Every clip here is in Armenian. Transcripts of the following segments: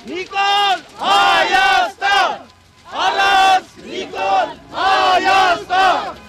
Նիկոլ Հայաստան! Առանց Նիկոլ Հայաստան!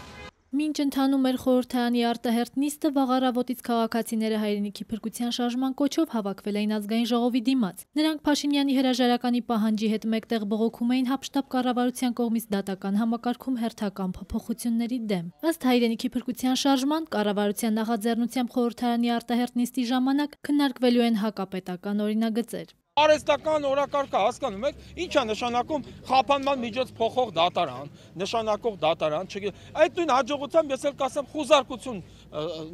Մինչ ընթանում էր խորհրդարանի արտահերտ նիստը, վաղարավոտից քաղաքացիները հայրենիքի փրկության շարժման կոչով հավաքվել էին ազգային ժողովի դիմաց։ Նրանք Փաշինյանի հրաժարականի պահանջի հետ մեկտեղ բողոքում էին հապշտապ կառավարության կողմից դատական համակարգում հերթական փոփոխությունների դեմ։ Ըստ հայրենիքի փրկության շարժման կառավարության նախաձեռնությամբ խորհրդարանի արտահերտ նիստի ժամանակ քննարկվելու են հակապետական օրինագծեր։ Արեստական օրակարգը հասկանում եք, ինչ է նշանակում խափանման միջոց փոխող դատարան, նշանակող դատարան, չգիտեմ, այդ նույն հաջողությամբ ես էլ կասեմ խուզարկություն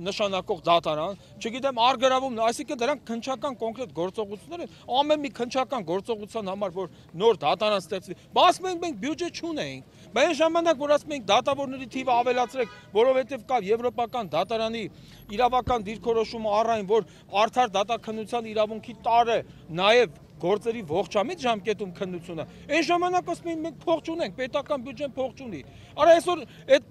նշանակող դատարան, չգիտեմ, արգրավում, այսինքն դրանք քնչական կոնկրետ գործողություններ են, ամեն մի քնչական գործողության համար, որ նոր դատարան ստեղծվի, բայց մենք մենք բյուջե չունենք։ Բայց ժամանակ, որ ասում ենք դատավորների թիվը ավելացրեք, որովհետև կա եվրոպական դատարանի իրավական դիրքորոշումը առայն, որ արդար դատաքննության իրավունքի տար է նաև գործերի ողջամիտ ժամկետում քննությունը, այն ժամանակ ասում էին մենք փող չունենք, պետական բյուջեն փող չունի։ Արա այսօր այդ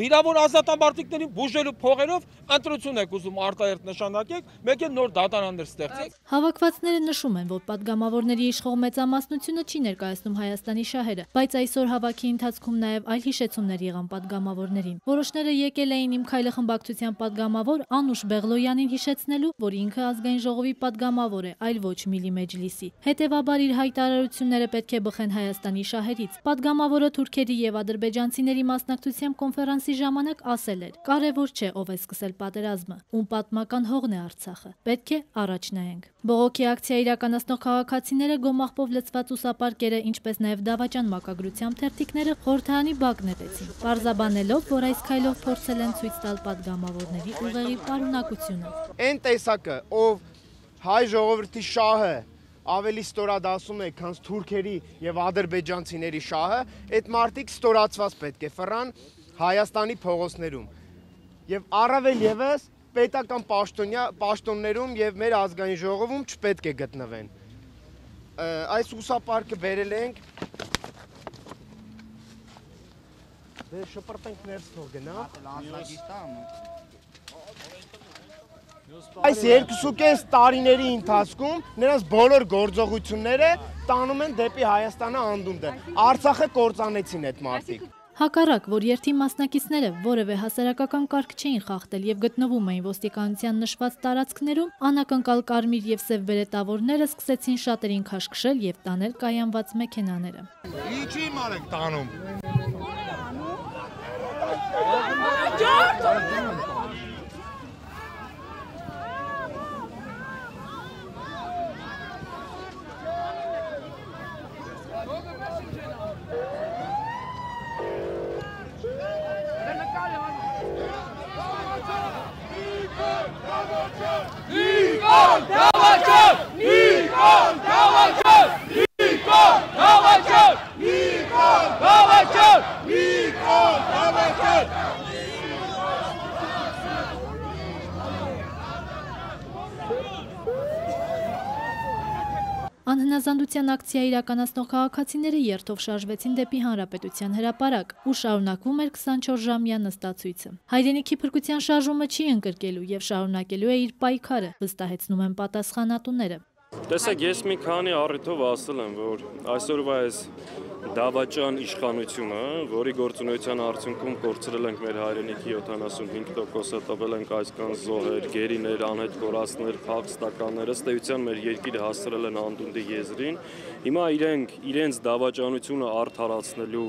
վիրավոր ազատամարտիկներին բուժելու փողերով ընտրություն եք ուզում արտահերտ նշանակեք, մեկ էլ նոր դատարաններ ստեղծեք։ Հավաքվածները նշում են, որ падգամավորների իշխող մեծամասնությունը չի ներկայացնում Հայաստանի շահերը, բայց այսօր հավաքի ընթացքում նաև այլ հիշեցումներ եղան падգամավորներին։ Որոշները եկել էին իմ քայլը խմբակցության падգամավոր Անուշ Բեղլոյանին հիշեցնելու, որ ինքը ազգային ժողովի падգամավոր է, այլ ոչ միլիմետր Մեջլիսի։ Հետևաբար իր հայտարարությունները պետք է բխեն Հայաստանի շահերից։ Պատգամավորը թուրքերի եւ ադրբեջանցիների մասնակցությամբ կոնֆերանսի ժամանակ ասել էր. «Կարևոր չէ ով է սկսել պատերազմը, ում պատմական հողն է Արցախը։ Պետք է առաջ նայենք»։ Բողոքի ակցիա իրականացնող քաղաքացիները գոմախպով լցված ուսապարկերը, ինչպես նաև դավաճան մակագրությամբ թերթիկները խորհրդանի բակնետեցին, պարզաբանելով, որ այս քայլով փորձել են ցույց տալ պատգամավորների ուղեղի պարունակությունը։ Այն տեսակը, ով հայ ժողովրդի շահը ավելի ստորադասում է, քան թուրքերի եւ ադրբեջանցիների շահը, այդ մարտիկ ստորացված պետք է ֆռան Հայաստանի փողոցներում։ Եվ առավել եւս պետական պաշտոնյա պաշտոններում եւ մեր ազգային ժողովում չպետք է գտնվեն։ Այս ուսապարկը բերել ենք Դե շպրտենք ներս թող գնա։ Անձնագիր տա։ Այս երկուսուկես տարիների ընթացքում նրանց բոլոր գործողությունները տանում են դեպի Հայաստանը անդունդը։ Արցախը կործանեցին այդ մարդիկ։ Հակառակ, որ երթի մասնակիցները որևէ հասարակական կարգ չէին խախտել եւ գտնվում էին ոստիկանության նշված տարածքներում, անակնկալ կարմիր եւ սև վերետավորները սկսեցին շատերին քաշքշել եւ տանել կայանված մեքենաները։ Ինչի ման եք տանում։ Նիկոլ Դավաճան! Նիկոլ Դավաճան! Նիկոլ Դավաճան! Նիկոլ Դավաճան! Նիկոլ Դավաճան! Անհնազանդության ակցիա իրականացնող քաղաքացիները երթով շարժվեցին դեպի Հանրապետության հրապարակ ու շարունակվում էր 24 ժամյա նստացույցը։ Հայրենիքի փրկության շարժումը չի ընկրկելու եւ շարունակելու է իր պայքարը, վստահեցնում են պատասխանատուները։ Տեսեք, ես մի քանի առիթով ասել եմ, որ այսօրվա այս դավաճան իշխանությունը, որի գործունեության արդյունքում կորցրել ենք մեր հայրենիքի 75%-ը, տվել ենք այսքան զոհեր, գերիներ, անհետ կորածներ, փախստականներ, ըստ էության մեր երկիրը հասցրել են անդունդի եզրին։ Հիմա իրենք իրենց դավաճանությունը արդարացնելու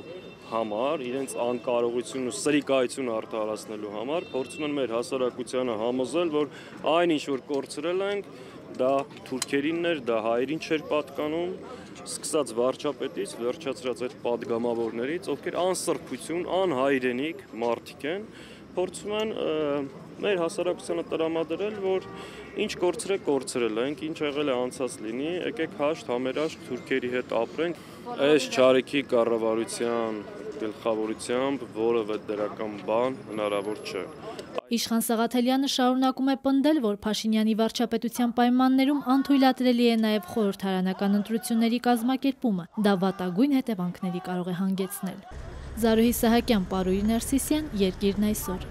համար, իրենց անկարողությունն ու սրիկայությունը արդարացնելու համար փորձում են մեր հասարակությանը համոզել, որ այն ինչ որ կորցրել ենք, դա թուրքերինն էր, դա հայերին չէր պատկանում, սկսած վարչապետից, վերջացրած այդ падգամավորներից, ովքեր անսրբություն, անհայրենիք մարդիկ են, փորձում են մեր հասարակությանը տրամադրել, որ ինչ կորցրե կորցրել ենք, ինչ եղել է անցած լինի, եկեք հաշտ համերաշտ թուրքերի հետ ապրենք։ Այս ճարիքի կառավարության գլխավորությամբ որևէ դրական բան հնարավոր չէ։ Իշխան Սաղաթելյանը շարունակում է պնդել, որ Փաշինյանի վարչապետության պայմաններում անթույլատրելի է նաև խորհրդարանական ընտրությունների կազմակերպումը։ Դա վատագույն հետևանքների կարող է հանգեցնել։ Զարուհի Սահակյան, Պարույր Ներսիսյան, Երկիրն այսօր։